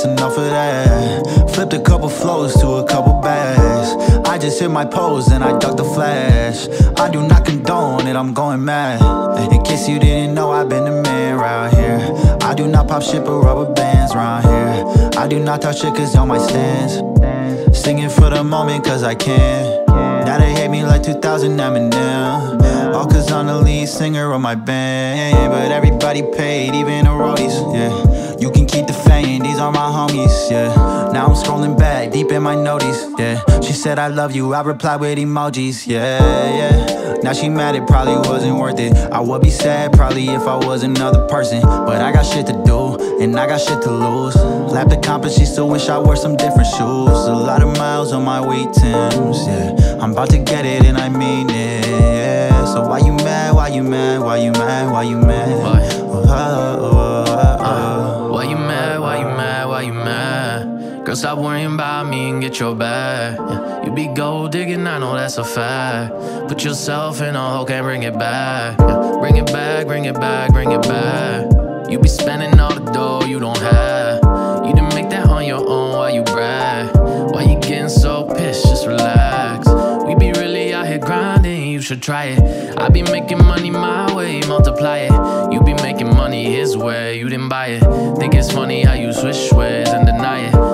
that's enough of that. Flipped a couple flows to a couple bags. I just hit my pose and I duck the flash. I do not condone it, I'm going mad. In case you didn't know, I've been the man right here. I do not pop shit but rubber bands around here. I do not touch shit cause on my stands. Singing for the moment cause I can. Now they hate me like 2000 Eminem. All cause I'm the lead singer of my band. But everybody paid, even the roadies, yeah. You can keep the are my homies, yeah. Now I'm scrolling back, deep in my noties, yeah. She said I love you, I replied with emojis, yeah, yeah. Now she mad, it probably wasn't worth it. I would be sad probably if I was another person. But I got shit to do, and I got shit to lose. Lap the comp, and she still wish I wore some different shoes. A lot of miles on my way Timbs, yeah. I'm about to get it, and I mean it, yeah. So why you mad? Why you mad? Why you mad? Why you mad? Why? Oh, oh, oh, oh, Girl, stop worrying about me and get your bag. Yeah, You be gold digging, I know that's a fact. Put yourself in a hole, can't bring it back. Yeah, Bring it back, bring it back, bring it back. You be spending all the dough you don't have. You didn't make that on your own, why you brag? Why you getting so pissed? Just relax. We be really out here grinding, you should try it. I be making money my way, multiply it. You be making money his way, you didn't buy it. Think it's funny how you switch ways and deny it.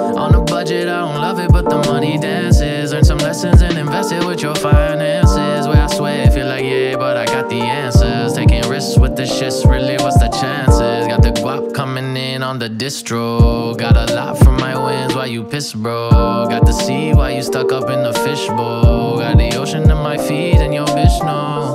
With shits, really, what's the chances? Got the guap coming in on the distro. Got a lot from my wins, why you pissed, bro? Got the sea, why you stuck up in the fishbowl? Got the ocean at my feet, and your bitch know.